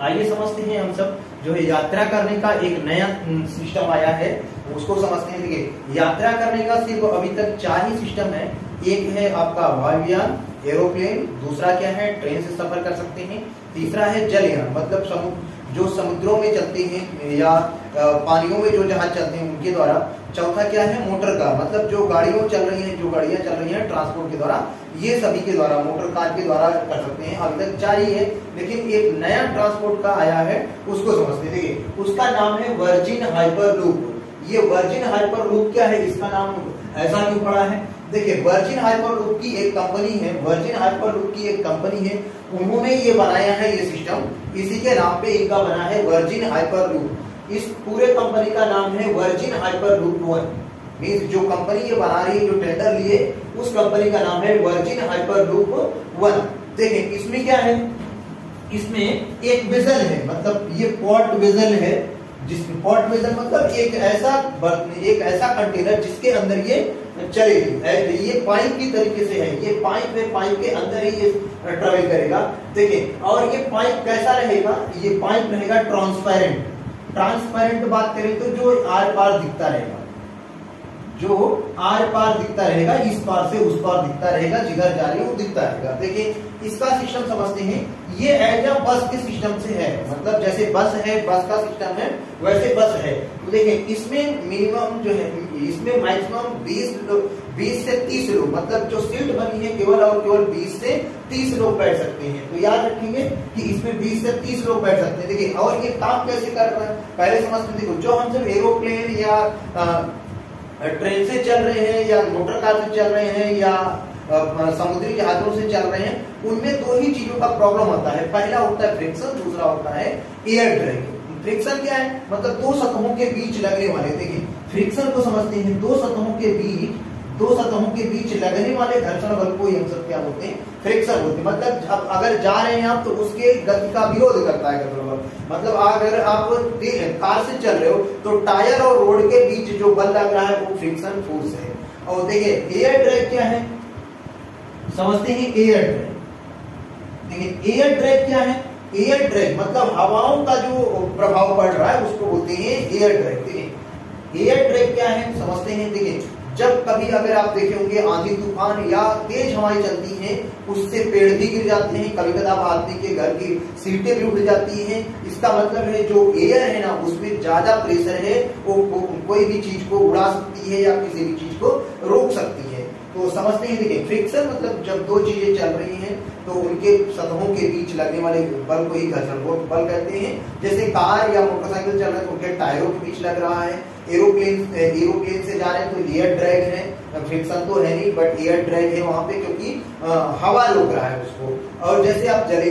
आइए समझते हैं हम सब, जो है यात्रा करने का एक नया सिस्टम आया है, उसको समझते हैं। देखिए, यात्रा करने का सिर्फ़ अभी तक चार ही सिस्टम है। एक है आपका वायुयान एरोप्लेन दूसरा क्या है, ट्रेन से सफ़र कर सकते हैं। तीसरा है जलयान मतलब समुद्र जो समुद्रों में चलते हैं, या पानियों में जो जहाज़ चलते हैं, उनके द्वारा। चौथा क्या है, मोटर कार मतलब जो गाड़ियों चल रही हैं, जो गाड़ियाँ चल रही हैं, ट्रांसपोर्ट के द्वारा ये सभी के द्वारा, मोटर कार के द्वारा कर सकते हैं, अभी तक जारी है, लेकिन एक नया ट्रांसपोर्ट का आया है, उसको समझते देखिए, उसका नाम है वर्जिन हाइपर लूप ये वर्जिन हाइपर लूप क्या है? इसका नाम ऐसा क्यों पड़ा है? देखिए वर्जिन हाइपर लूप की एक कंपनी है वर्जिन हाइपर लूप की एक कंपनी है, उन्होंने ये बनाया है ये सिस्टम इसी के नाम पे इनका बना है वर्जिन हाइपर लूप इस पूरे कंपनी का नाम है Virgin hyper loop one mean जो कंपनी ये बना रही है, जो टेंडर लिए उस कंपनी का नाम है वर्जिन हाइपर लूप वन देखें, इसमें क्या है? इसमें एक विजल है मतलब ये पॉट विजल है, जिस पॉट विजल मतलब एक ऐसा एक ऐसा कंटेनर जिसके अंदर ये चलेगी ये पाइप की तरीके से है, ये पाइप है, पाइप के अंदर ही ये ट्रेवल करेगा। देखिए और ये पाइप कैसा रहेगा? ये पाइप रहेगा ट्रांसपेरेंट ट्रांसपेरेंट बात करें तो जो आर पार दिखता रहेगा। जो आर पार दिखता रहेगा, इस पार से उस पार दिखता रहेगा, जिधर जा रही है वो दिखता रहेगा। देखिए, इसका सिस्टम समझते हैं, ये एज अ बस के सिस्टम से है। मतलब जैसे बस है, बस का सिस्टम है, वैसे बस है। तो देखिए, इसमें मिनिमम जो है, इसमें मैक्सिमम 20 लोग 20 से 30 लोग मतलब जो सीट बनी है, केवल और केवल 20 से 30 लोग बैठ सकते हैं। तो याद रखेंगे कि इसमें 20 से 30 लोग बैठ सकते हैं। देखिए, और ये काम कैसे कर रहा है? पहले समझते देखो, जो हम जब एरोप्लेन या ट्रेन से चल रहे हैं या मोटर कार से चल रहे हैं या समुद्री जहाजों से चल रहे हैं, उनमें दो ही चीज़ों का प्रॉब्लम होता है। पहला होता है फ्रिक्शन दूसरा होता है एयर ड्रैग फ्रिक्शन क्या है? मतलब दो सतहों के बीच लगने वाले, देखिए फ्रिक्शन को समझते हैं, दो सतहों के बीच दो सतहों के बीच लगने वाले घर्षण बल को हम सब क्या होते हैं? फ्रिक्शन होते हैं। मतलब जब अगर जा रहे हैं आप तो उसके गति का विरोध करता है घर्षण बल। मतलब अगर आप कार से चल रहे हो तो टायर और रोड के बीच जो बल लग रहा है, वो फ्रिक्शन फोर्स है। और देखिए, एयर ड्रैग क्या है? समझते हैं एयर ड्रैग। देखिए, एयर ड्रैग क्या है? एयर ड्रैग मतलब हवाओं का जो प्रभाव पड़ रहा है, उसको बोलते हैं एयर ड्रैग। एयर ड्रैग क्या है? समझते हैं, देखिए जब कभी अगर आप देखे होंगे, आंधी तूफ़ान या तेज हवाएँ चलती हैं, उससे पेड़ भी गिर जाते हैं कभी कदा आदमी के घर की सीटें भी उड़ जाती हैं। इसका मतलब है जो एयर है ना, उसमें ज़्यादा प्रेशर है वो कोई भी चीज़ को उड़ा सकती है या किसी भी चीज़ को रोक सकती है। तो समझते हैं, देखिए फ्रिक्शन मतलब जब दो चीज़ें चल रही हैं तो उनके सतहों के बीच लगने वाले बल को ही घर्षण बल कहते हैं। जैसे कार या मोटरसाइकिल चल रहा है तो उनके टायरों के बीच लग रहा है। एरोप्लेन एरोप्लेन से जा रहे हैं तो एयर ड्रैग है। फ्रिक्शन तो है नहीं बट एयर ड्रैग है वहाँ पे, क्योंकि हवा रोक रहा है उसको। और जैसे आप जले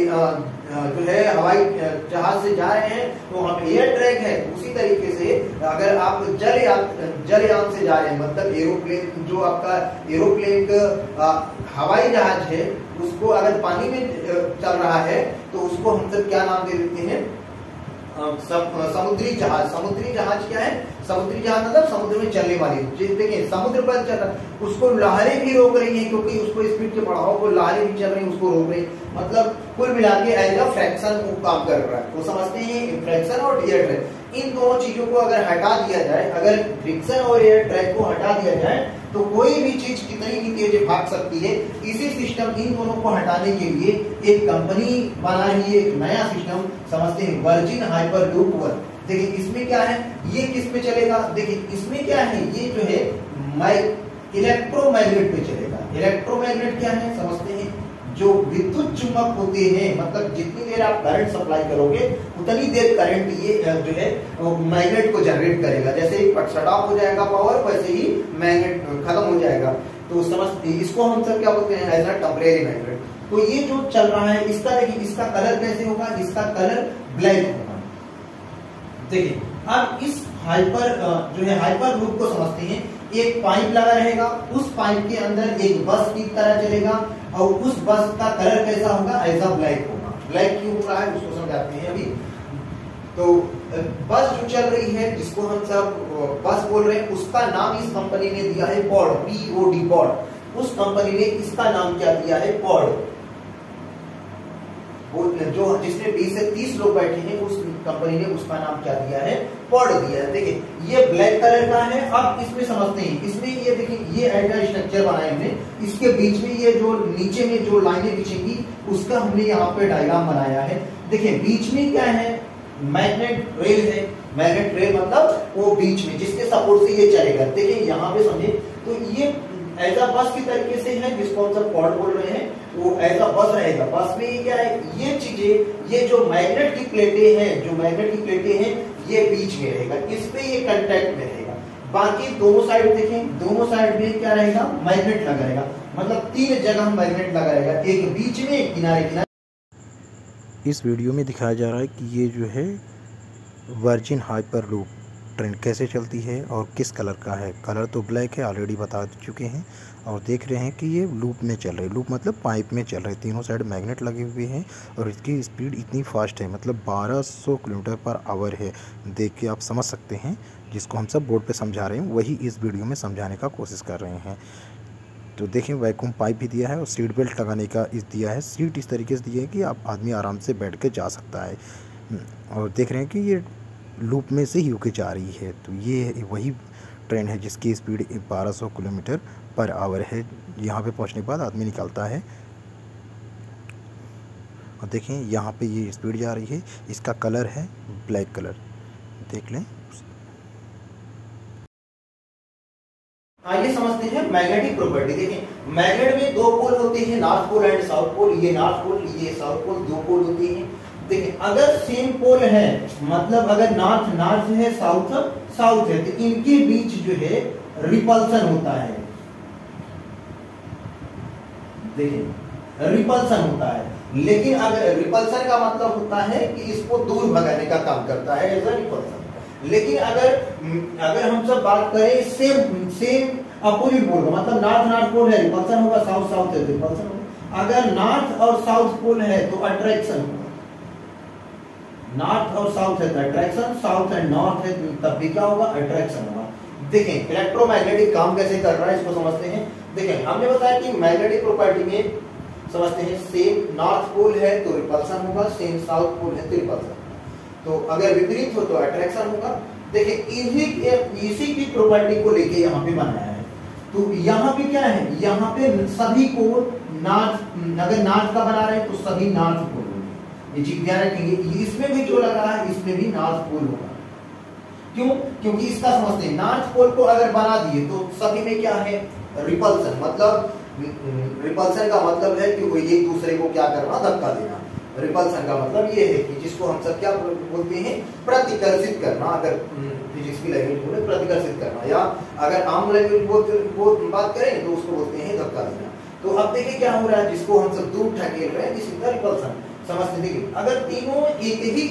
जो है, हवाई जहाज़ से जा रहे हैं तो पे एयर ट्रैक है। उसी तरीके से अगर आप जल जलयान से जा रहे हैं मतलब एरोप्लेन जो आपका एरोप्लेन हवाई जहाज़ है, उसको अगर पानी में चल रहा है तो उसको हम सब क्या नाम दे देते हैं? समुद्री जहाज़। समुद्री जहाज़ क्या है? समुद्री जहाज़ मतलब समुद्र में चलने वाली। देखिए समुद्र पर चल उसको लहरें भी रोक रही हैं, क्योंकि उसको स्पीड के बढ़ाव को लहरें भी चल रही हैं, उसको रोक रही मतलब कुल मिला के एज अ फ्रैक्शन काम कर रहा है। वो समझते हैं ये फ्रैक्शन और एयर ट्रैक इन दोनों चीज़ों को अगर हटा दिया जाए, अगर फ्रिक्शन और एयर ट्रैक को हटा दिया जाए तो कोई भी चीज़ कितनी भी तेज भाग सकती है। इसी सिस्टम इन दोनों को हटाने के लिए एक कंपनी बना रही है, एक नया सिस्टम समझते हैं वर्जिन हाइपर लूप वन देखिए, इसमें क्या है? ये किस पे चलेगा? देखिए, इसमें क्या है? ये जो है इलेक्ट्रोमैग्नेट पे चलेगा। इलेक्ट्रोमैग्नेट क्या है? समझते हैं जो विद्युत चुंबक होते हैं मतलब जितनी देर आप करंट सप्लाई करोगे, उतनी देर करंट ये जो है मैग्नेट को जनरेट करेगा। जैसे ही शट ऑफ़ हो जाएगा पावर वैसे ही मैग्नेट खत्म हो जाएगा। तो समझते इसको हम सब क्या बोलते हैं? एज अ टेम्परेरी मैग्नेट तो ये जो चल रहा है, इसका देखिए, इसका कलर कैसे होगा? इसका कलर ब्लैक होगा। देखिए अब इस हाइपर जो है हाइपर लूप को समझते हैं। एक पाइप लगा रहेगा, उस पाइप के अंदर एक बस की तरह चलेगा और उस बस का कलर कैसा होगा? ऐसा ब्लैक होगा। ब्लैक क्यों हो रहा है? उसको समझाते हैं अभी। तो बस जो चल रही है, जिसको हम सब बस बोल रहे हैं, उसका नाम इस कंपनी ने दिया है पॉड पी डी पॉड उस कंपनी ने इसका नाम क्या दिया है? पॉड जो जिसमें 20 से 30 लोग बैठे हैं, उस कंपनी ने उसका नाम क्या दिया है? पॉड दिया है। देखिए, ये ब्लैक कलर का है अब इसमें समझते हैं। इसमें ये देखिए, ये ऐसा स्ट्रक्चर बनाया हमने इसके बीच में ये जो नीचे में जो लाइनें बिछेंगी, उसका हमने यहाँ पे डायग्राम बनाया है। देखिए, बीच में क्या है? मैग्नेट रेल है। मैग्नेट रेल मतलब वो बीच में, जिसके सपोर्ट से ये चलेगा। देखिए, यहाँ पे समझे तो ये ऐसा बस की तरीके से है, जिसको हम सब पॉड बोल रहे हैं। वो ऐसा बस रहेगा। बस में क्या है? ये चीज़ें, ये जो मैग्नेट की प्लेटें हैं, जो मैग्नेट की प्लेटें हैं, ये बीच में रहेगा। इस पे ये कंटेक्ट में रहेगा। बाकी दोनों साइड देखें, दोनों साइड में क्या रहेगा? मैग्नेट लगा रहेगा। मतलब तीन जगह मैग्नेट लगा रहेगा। एक बीच में, एक किनारे किनारे। इस वीडियो में दिखाया जा रहा है कि ये जो है वर्जिन हाइपर लूप ट्रेन कैसे चलती है और किस कलर का है? कलर तो ब्लैक है ऑलरेडी बता चुके हैं। और देख रहे हैं कि ये लूप में चल रही लूप मतलब पाइप में चल रहे तीनों साइड मैग्नेट लगे हुए हैं और इसकी स्पीड इतनी फास्ट है मतलब 1200 किलोमीटर पर आवर है। देख के आप समझ सकते हैं, जिसको हम सब बोर्ड पे समझा रहे हैं, वही इस वीडियो में समझाने का कोशिश कर रहे हैं। तो देखें वैक्यूम पाइप भी दिया है और सीट बेल्ट लगाने का इस दिया है। सीट इस तरीके से दी है कि आप आदमी आराम से बैठ के जा सकता है। और देख रहे हैं कि ये लूप में से ही होके जा रही है। तो ये वही ट्रेन है जिसकी स्पीड 1200 किलोमीटर पर आवर है। यहाँ पे पहुँचने के बाद आदमी निकलता है। और देखें, यहाँ पे ये स्पीड जा रही है। इसका कलर है ब्लैक कलर देख लें। आइए समझते हैं मैग्नेटिक प्रॉपर्टी देखें मैग्नेट में दो पोल होते हैं north pole and south pole ये नॉर्थ पोल ये साउथ पोल दो पोल होते हैं। देखिए अगर सेम पोल है मतलब अगर नॉर्थ नॉर्थ है साउथ साउथ है तो इनके बीच जो है रिपल्सन होता है। देखिए रिपल्सन होता है। लेकिन अगर रिपल्सन का मतलब होता है कि इसको दूर भगाने का काम करता है एज रिपल्सन लेकिन अगर अगर हम सब बात करें सेम सेम अपोजिट पोल का मतलब नॉर्थ नॉर्थ पोल है रिपल्सन होगा साउथ साउथ है रिपल्सन होगा। अगर नॉर्थ और साउथ पोल है तो अट्रैक्शन नॉर्थ और साउथ है तो अट्रैक्शन साउथ एंड नॉर्थ है, तब भी क्या होगा? अट्रैक्शन होगा। देखें इलेक्ट्रोमैग्नेटिक काम कैसे कर रहा है, इसको समझते हैं। देखें हमने बताया कि मैग्नेटिक प्रॉपर्टी में समझते हैं सेम नॉर्थ पोल है तो रिपल्सन होगा सेम साउथ पोल है तो रिपल्सन तो अगर विपरीत हो तो अट्रैक्शन होगा। देखिए इसी इसी की प्रॉपर्टी को लेके यहाँ पे बनाया है। तो यहाँ पे क्या है? यहाँ पे सभी को नॉर्थ अगर नॉर्थ का बना रहे हैं तो सभी नॉर्थ पोल ये चीज़ ध्यान रखेंगे। इसमें भी जो लगा है, इसमें भी नॉर्थ पोल होगा। क्यों? क्योंकि इसका समझते हैं नॉर्थ पोल को अगर बना दिए तो सभी में क्या है? रिपल्सन मतलब रिपल्सन का मतलब है कि वो एक दूसरे को क्या करना, धक्का देना। रिपल्सन का मतलब ये है कि जिसको हम सब क्या बोलते हैं, प्रतिकर्षित करना, अगर फिजिक्स की लैंग्वेज बोले, प्रतिकर्षित करना, या अगर आम लैंग्वेज वो बात करें तो उसको बोलते हैं धक्का देना। तो अब देखिए क्या हो रहा है, जिसको हम सब दूर ढकेल रहे हैं दिस इज़ रिपल्सन समझते देखिए, अगर तीनों एक ही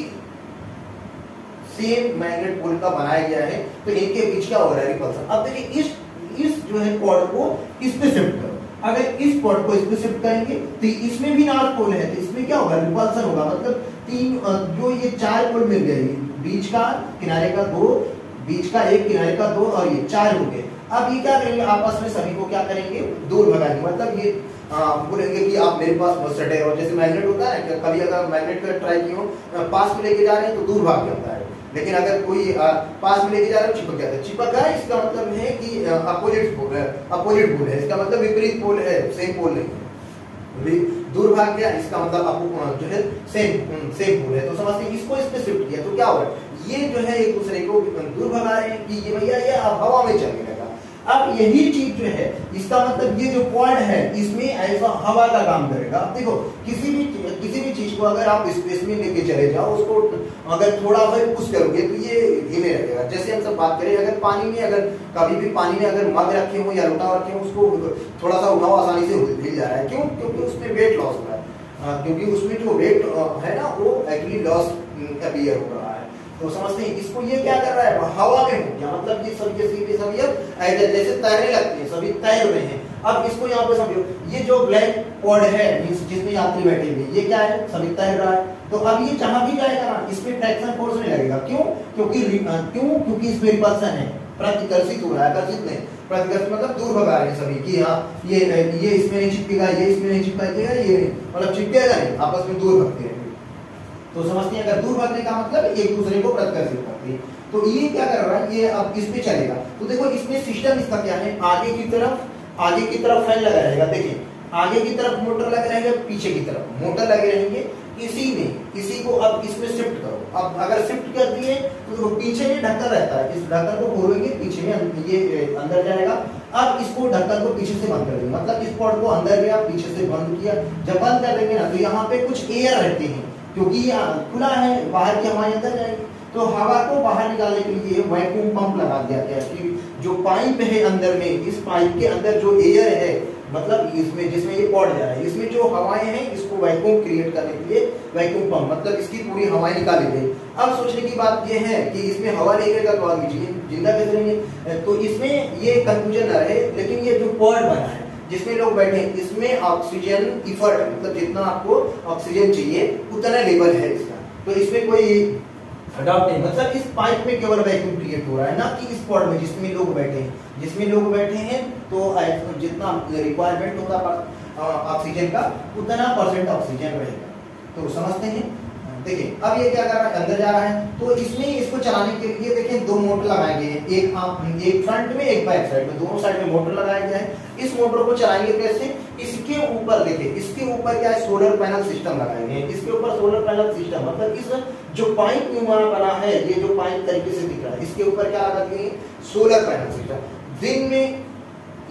सेम मैग्नेट पोल का बनाया गया है तो इनके बीच क्या हो रहा है रिपल्सन अब देखिए, इस इस जो है पॉड को इस पे शिफ्ट करो। अगर इस पॉड को इस पे शिफ्ट करेंगे तो इसमें भी नॉर्थ पोल है तो इसमें क्या होगा? रिपल्सन होगा। मतलब तीन जो ये चार पोल मिल गए, बीच का, किनारे का दो, बीच का एक, किनारे का दो, और ये चार हो गए। अब ये क्या करेंगे? आपस में सभी को क्या करेंगे? दूर भगाएँगे मतलब ये बोलेंगे कि आप मेरे पास बस सटे हो जैसे मैग्नेट होता है कभी अगर मैग्नेट का ट्राई किए पास में लेके जा रहे हैं तो दूर भाग जाता है। लेकिन अगर कोई पास में लेके जा रहा है चिपक जाता है। चिपक गया, इसका मतलब है कि अपोजिट पोल है अपोजिट पोल है। इसका मतलब विपरीत पोल है सेम पोल नहीं दूर भाग गया, इसका मतलब जो है सेम सेम पोल है। तो समझते इसको इस पे शिफ्ट किया तो क्या हो रहा है? ये जो है, एक दूसरे को दूर भगा रहे हैं कि, ये भैया, ये हवा में चलेगा अब यही चीज़ जो है, इसका मतलब ये जो पॉइंट है, इसमें ऐसा हवा का काम करेगा। अब देखो, किसी भी किसी भी चीज़ को अगर आप स्पेस में लेके चले जाओ, उसको अगर थोड़ा सा पुश करोगे तो ये हिले रहेगा जैसे हम सब बात करें, अगर पानी में अगर कभी भी पानी में अगर मग रखे हो या लोटा रखे हो, उसको थोड़ा सा उठाओ, आसानी से हिल जा रहा है। क्यों? क्योंकि उसमें वेट लॉस हो रहा है। क्योंकि उसमें जो वेट है ना, वो एक्चुअली लॉस अपियर हो रहा है तो समझते हैं इसको ये क्या कर रहा है? हवा में हो। मतलब ये सब ये सीधे सभी अब जैसे तैरने लगते हैं, सभी तैर रहे हैं। अब इसको यहाँ पे समझो, ये जो ब्लैक पॉड है जिसमें यात्री बैठे हुए ये क्या है? सभी तैर रहा है। तो अब ये जहाँ भी जाएगा ना, इसमें ट्रैक्शन फोर्स नहीं लगेगा। क्यों? क्योंकि क्यों? क्योंकि इसमें रिपल्सन है। प्रतिकर्षित हो रहा है नहीं। प्रतिकर्षित मतलब दूर भगा रहे सभी कि हाँ ये ये इसमें नहीं चिपकेगा, ये इसमें नहीं चिपकेगा, ये मतलब चिपकेगा नहीं, आपस में दूर भगते हैं। तो समझते हैं, अगर दूर भागने का मतलब एक दूसरे को प्रत्याशित करते हैं। तो ये क्या कर रहा है, ये अब इस पे चलेगा। तो देखो, इसमें सिस्टम इसका क्या है, आगे की तरफ़, आगे की तरफ़ फ़ैन लगा रहेगा, देखिए। आगे की तरफ़ मोटर लगे रहेंगे, पीछे की तरफ़। मोटर लगे रहेंगे, इसी में, इसी को अब इसमें शिफ्ट करो। अब अगर शिफ्ट कर दिए तो देखो, पीछे में ढक्कन रहता है। इस ढक्कन को खोलोगे, पीछे में ये अंदर जाएगा। अब इसको ढक्कन को पीछे से बंद कर देंगे मतलब इस पॉट को अंदर गया, पीछे से बंद किया। जब बंद कर देंगे ना तो यहाँ पे कुछ एयर रहते हैं। क्योंकि ये खुला है, बाहर की हवा अंदर जाएगी। तो हवा को बाहर निकालने के लिए वैक्यूम पंप लगा दिया गया कि जो पाइप है अंदर में, इस पाइप के अंदर जो एयर है मतलब इसमें, जिसमें ये पॉट जा रहा है, इसमें जो हवाएँ हैं, इसको वैक्यूम क्रिएट करने के लिए वैक्यूम पंप मतलब इसकी पूरी हवाएँ निकाली गई। अब सोचने की बात ये है कि इसमें हवा नहीं रहेगा तो आदमी ज़िंदा कैसे रहेंगे? तो इसमें ये कंफ्यूजन न रहे, लेकिन ये जो पॉट बना है जिसमें लोग बैठे, इसमें ऑक्सीजन इफर्ट मतलब जितना आपको ऑक्सीजन चाहिए, उतना लेवल है इसका। तो इसमें कोई डाउट नहीं मतलब इस पाइप में केवल वैक्यूम क्रिएट हो रहा है ना, कि इस पॉड में जिसमें लोग बैठे हैं। जिसमें लोग बैठे हैं तो जितना रिक्वायरमेंट होगा ऑक्सीजन का, उतना परसेंट ऑक्सीजन रहेगा। तो समझते हैं? देखिए अब ये क्या कर रहा है? अंदर जा रहा है। तो इसमें इसको चलाने के लिए देखिए दो मोटर लगाए गए हैं। एक आप एक फ्रंट में, एक बैक साइड में। दोनों साइड में मोटर लगाया गया है। इस मोटर को चलाएँगे कैसे इसके ऊपर देखिए इसके ऊपर क्या है? सोलर पैनल सिस्टम लगाए गए इसके ऊपर सोलर पैनल सिस्टम मतलब इस जो पाइप नुमा बना है, ये जो पाइप तरीके से दिख रहा है, इसके ऊपर क्या लगा दिए सोलर पैनल सिस्टम दिन में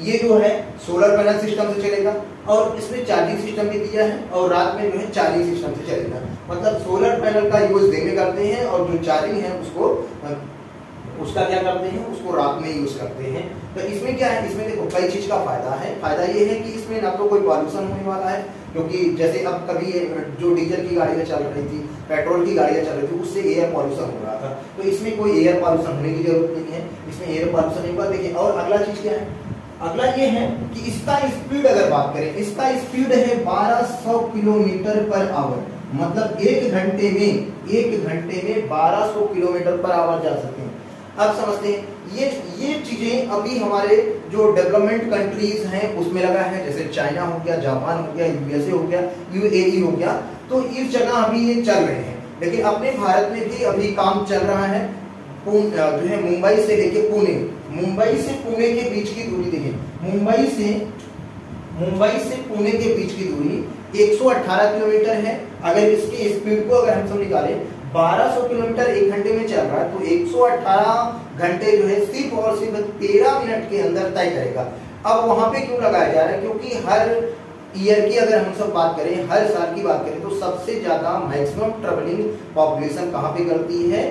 ये जो है सोलर पैनल सिस्टम से चलेगा। और इसमें चार्जिंग सिस्टम भी दिया है और रात में जो है चार्जिंग सिस्टम से चलेगा। मतलब सोलर पैनल का यूज़ दिन में करते हैं और जो चार्जिंग है उसको उसका क्या करते हैं, उसको रात में यूज़ करते हैं। तो इसमें क्या है, इसमें देखो कई चीज़ का फ़ायदा है। फ़ायदा ये है कि इसमें ना तो कोई पॉल्यूशन होने वाला है, क्योंकि जैसे अब कभी जो डीजल की गाड़ियाँ चल रही थी पेट्रोल की गाड़ियाँ चल रही थी, उससे एयर पॉल्यूशन हो रहा था। तो इसमें कोई एयर पॉल्यूशन होने की ज़रूरत नहीं है। इसमें एयर पॉल्यूशन नहीं हुआ देखिए, और अगला चीज़ क्या है? अगला ये है कि इसका स्पीड अगर बात करें, इसका स्पीड है 1200 किलोमीटर पर आवर मतलब एक घंटे में, एक घंटे में 1200 किलोमीटर पर आवर जा सकते हैं। अब समझते हैं, ये ये चीज़ें अभी हमारे जो डेवलपमेंट कंट्रीज़ हैं, उसमें लगा है, जैसे चाइना हो गया जापान हो गया यूएसए हो गया यूएई हो गया तो इस जगह अभी ये चल रहे हैं। लेकिन अपने भारत में भी अभी काम चल रहा है जो है मुंबई से लेके पुणे। मुंबई से पुणे के बीच की दूरी देखिए। मुंबई से मुंबई से पुणे के बीच की दूरी 118 किलोमीटर है। अगर इसकी स्पीड को अगर हम सब निकालें 1200 किलोमीटर एक घंटे में चल रहा है तो 118 घंटे जो है सिर्फ़ और सिर्फ़ 13 मिनट के अंदर तय करेगा। अब वहाँ पे क्यों लगाया जा रहा है? क्योंकि हर ईयर की अगर हम सब बात करें, हर साल की बात करें तो सबसे ज़्यादा मैक्सिमम ट्रेवलिंग पॉपुलेशन कहाँ पे करती है?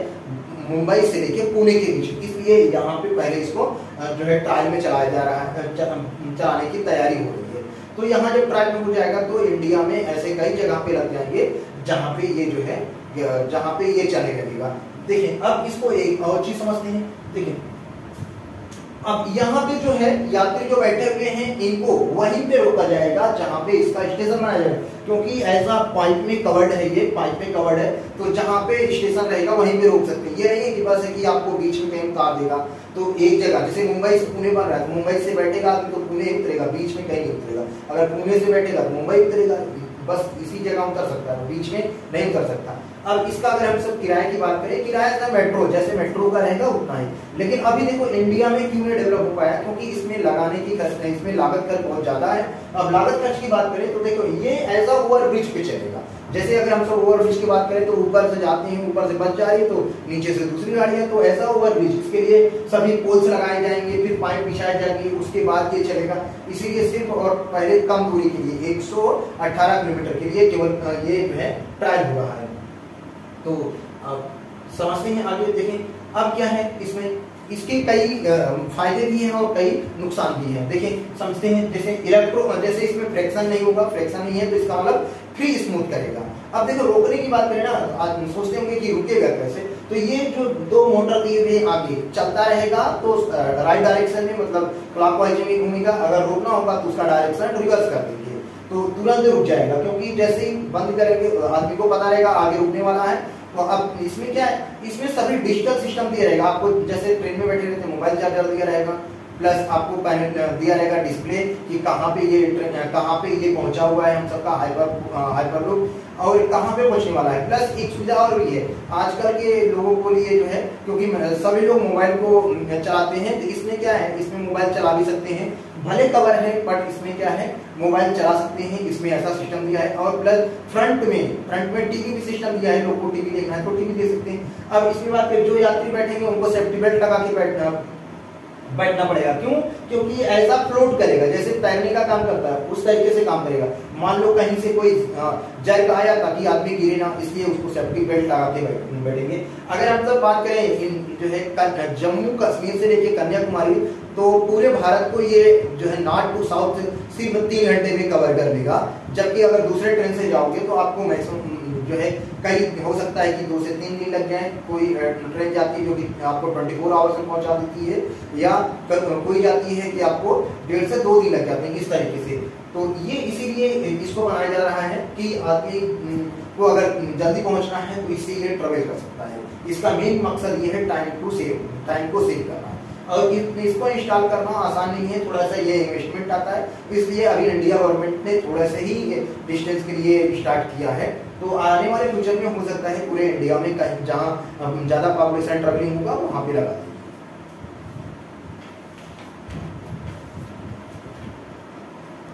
मुंबई से लेके पुणे के बीच। इसलिए यहाँ पे पहले इसको जो है ट्रायल में चलाया जा रहा है चलाने की तैयारी हो रही है। तो यहाँ जब ट्रायल में हो जाएगा तो इंडिया में ऐसे कई जगह पे लग जाएँगे जहाँ पे ये जो है जहाँ पे ये चले लगेगा। देखिए, अब इसको एक और चीज़ समझते हैं। देखिए, अब यहाँ पे जो है, यात्री जो बैठे हुए हैं, इनको वहीं पे रोका जाएगा जहाँ पे इसका स्टेशन बनाया जाएगा। क्योंकि ऐसा पाइप में कवर्ड है ये, पाइप में कवर्ड है तो जहाँ पे स्टेशन रहेगा, वहीं पे रोक सकते हैं। ये नहीं है कि बस है कि आपको बीच में कहीं उतार देगा। तो एक जगह, जैसे मुंबई से पुणे बन रहा है मुंबई से बैठेगा आदमी तो पुणे उतरेगा, बीच में कहीं उतरेगा। अगर पुणे से बैठेगा तो मुंबई उतरेगा, बस इसी जगह उतर सकता है, बीच में नहीं उतर सकता। अब इसका अगर हम सब किराए की बात करें, किराया था मेट्रो जैसे मेट्रो का रहेगा उतना ही। लेकिन अभी देखो इंडिया में क्यों नहीं डेवलप हो पाया? क्योंकि इसमें लगाने की खर्च है इसमें लागत खर्च बहुत ज़्यादा है। अब लागत खर्च की बात करें तो देखो, ये एज अ ओवर ब्रिज पे चलेगा। जैसे अगर हम सब ओवर ब्रिज की बात करें तो ऊपर से जाते हैं, ऊपर से बच जा रही है तो नीचे से दूसरी गाड़ी है। तो ऐसा ओवर ब्रिज इसके लिए सभी पोल्स लगाए जाएँगे, फिर पाइप बिछाए जाएँगे, उसके बाद ये चलेगा। इसीलिए सिर्फ़ और पहले कम दूरी के लिए 118 किलोमीटर के लिए केवल ये जो है ट्रायल हो रहा है। तो अब समझते हैं आगे, देखें, अब क्या है, इसमें, इसके कई फ़ायदे भी हैं और कई नुकसान भी हैं। देखें, समझते हैं, जैसे इलेक्ट्रो जैसे इसमें फ्रैक्शन नहीं होगा फ्रैक्शन नहीं है तो इसका मतलब फ्री स्मूथ करेगा। अब देखो, रोकने की बात करें ना, आज सोचते होंगे कि रुकेगा कैसे? तो ये जो दो मोटर दिए हुए आगे, चलता रहेगा तो राइट डायरेक्शन में मतलब क्लॉकवाइज में घूमेगा, अगर रोकना होगा तो उसका डायरेक्शन रिवर्स कर देंगे। तो तुरंत रुक जाएगा, क्योंकि जैसे ही बंद करेंगे, आदमी को पता रहेगा आगे रुकने वाला है। तो अब इसमें क्या है? इसमें सभी डिजिटल सिस्टम दिया रहेगा। आपको जैसे ट्रेन में बैठे रहते मोबाइल चार्जर दिया रहेगा प्लस आपको दिया रहेगा डिस्प्ले कि कहाँ पे ये कहाँ पे ये पहुँचा हुआ है हम सबका हाइपर हाइपर लूप और कहाँ पे पहुँचने वाला है। प्लस एक सुविधा और भी है। आजकल के लोगों को लिए जो है, क्योंकि सभी लोग मोबाइल को चलाते हैं तो इसमें क्या है? इसमें मोबाइल चला भी सकते हैं। भले कवर है बट इसमें क्या है? मोबाइल चला सकते हैं, इसमें ऐसा सिस्टम दिया है। और प्लस फ्रंट में फ्रंट में टीवी भी सिस्टम दिया है, लोग को टीवी देखना है तो टीवी दे सकते हैं। अब इसमें बात जो यात्री बैठेंगे, उनको सेफ्टी बेल्ट लगा के बैठना। बैठना पड़ेगा। क्यों? क्योंकि ऐसा फ्लोट करेगा, जैसे तैरने का काम करता है, उस तरीके से काम करेगा। मान लो कहीं से कोई जर्क आया ताकि आदमी गिरे ना, इसलिए उसको सेफ्टी बेल्ट लगाते बैठेंगे। अगर हम सब बात करें जो है जम्मू कश्मीर से लेके कन्याकुमारी तो पूरे भारत को ये, जो है नॉर्थ टू साउथ सिर्फ़ तीन घंटे में कवर कर देगा। जबकि अगर दूसरे ट्रेन से जाओगे तो आपको जो है, कई हो सकता है कि दो से तीन दिन लग जाए, कोई ट्रेन जाती है जो कि आपको 24 फोर आवर्स में पहुँचा देती है, या कोई जाती है कि आपको डेढ़ से दो दिन लग जाते हैं इस तरीके से। तो ये इसीलिए इसको बनाया जा रहा है कि आदमी को अगर जल्दी पहुँचना है तो इसीलिए ट्रेवल कर सकता है। इसका मेन मकसद ये है टाइम टू सेव टाइम को सेव करना। और इसको इंस्टॉल करना आसान नहीं है, थोड़ा सा ये इन्वेस्टमेंट आता है इसलिए अभी इंडिया गवर्नमेंट ने थोड़ा सा ही डिस्टेंस के लिए स्टार्ट किया है। तो आने वाले फ्यूचर में हो सकता है पूरे इंडिया में कहीं जहाँ ज़्यादा पॉपुलेशन ट्रेवलिंग होगा, वहाँ पे लगा